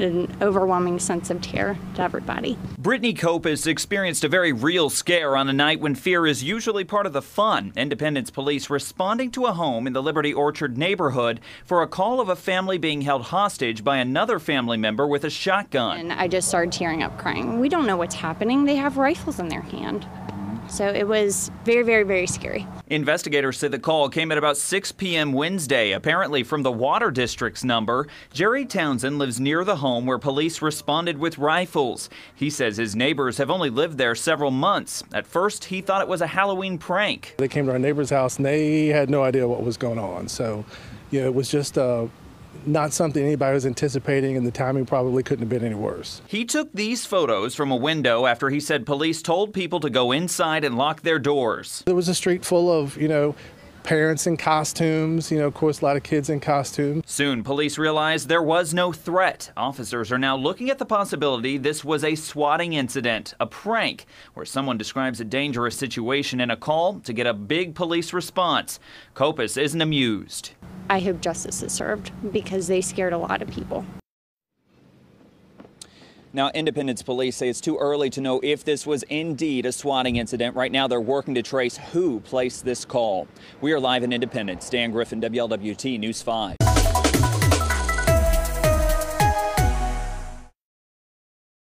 an overwhelming sense of terror to everybody. Brittany Copus experienced a very real scare on a night when fear is usually part of the fun. Independence police responding to a home in the Liberty Orchard neighborhood for a call of a family being held hostage by another family member with a shotgun. And I just started tearing up crying. We don't know what's happening. They have rifles in their hand. So it was very, very, very scary. Investigators say the call came at about 6 p.m. Wednesday, apparently from the Water District's number. Jerry Townsend lives near the home where police responded with rifles. He says his neighbors have only lived there several months. At first, he thought it was a Halloween prank. They came to our neighbor's house and they had no idea what was going on. So, you know, it was just uh, not something anybody was anticipating, and the timing probably couldn't have been any worse. He took these photos from a window after he said police told people to go inside and lock their doors. There was a street full of, you know, parents in costumes, you know, of course, a lot of kids in costumes. Soon, police realized there was no threat. Officers are now looking at the possibility this was a swatting incident, a prank, where someone describes a dangerous situation in a call to get a big police response. Copus isn't amused. I hope justice is served because they scared a lot of people. Now, Independence Police say it's too early to know if this was indeed a swatting incident. Right now, they're working to trace who placed this call. We are live in Independence. Dan Griffin, WLWT News 5.